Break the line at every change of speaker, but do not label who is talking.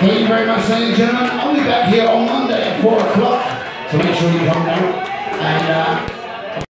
Thank you very much, ladies and gentlemen. I'll be back here on Monday at 4 o'clock, so make sure you come down. And uh,